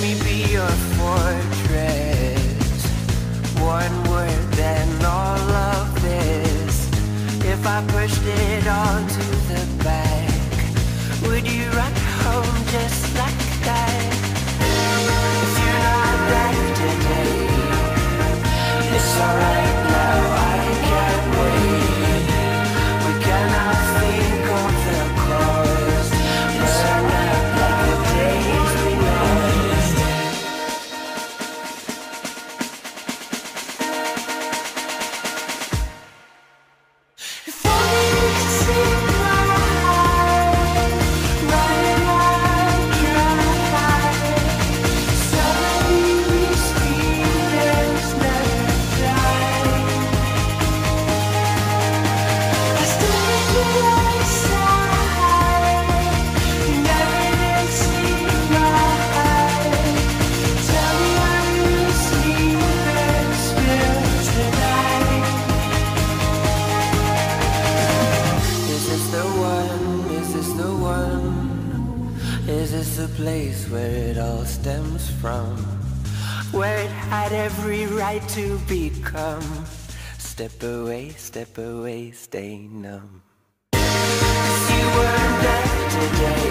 me be your fortress. One word, then all of this. If I pushed it all to the back, would you run home just like that? the one? Is this the place where it all stems from? Where it had every right to become? Step away, step away, stay numb. You weren't today.